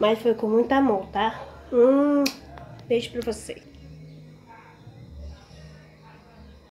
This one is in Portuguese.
Mas foi com muito amor, tá? Hum, beijo pra você.